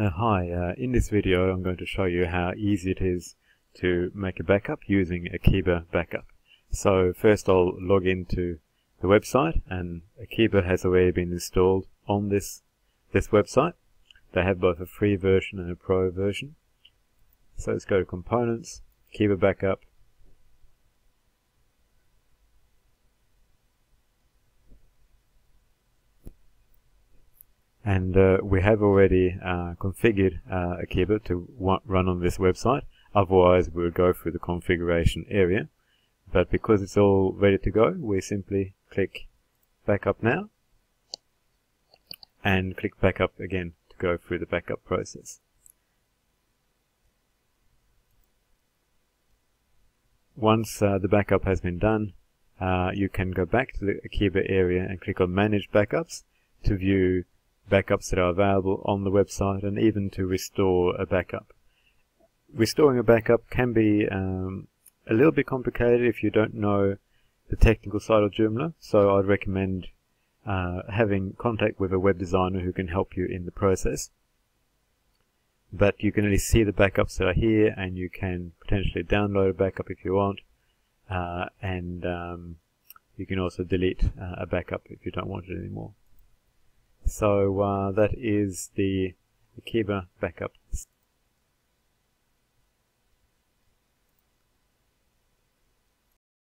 Uh, hi, uh, in this video I'm going to show you how easy it is to make a backup using Akeeba Backup. So first I'll log into the website and Akeeba has already been installed on this, this website. They have both a free version and a pro version. So let's go to Components, Akeeba Backup, and uh, we have already uh, configured uh, Akeeba to run on this website. Otherwise we would go through the configuration area. But because it's all ready to go we simply click backup now. And click backup again to go through the backup process. Once uh, the backup has been done uh, you can go back to the Akeeba area and click on manage backups to view backups that are available on the website and even to restore a backup. Restoring a backup can be um, a little bit complicated if you don't know the technical side of Joomla, so I'd recommend uh, having contact with a web designer who can help you in the process. But you can least see the backups that are here and you can potentially download a backup if you want uh, and um, you can also delete uh, a backup if you don't want it anymore. So uh, that is the Akeeba backup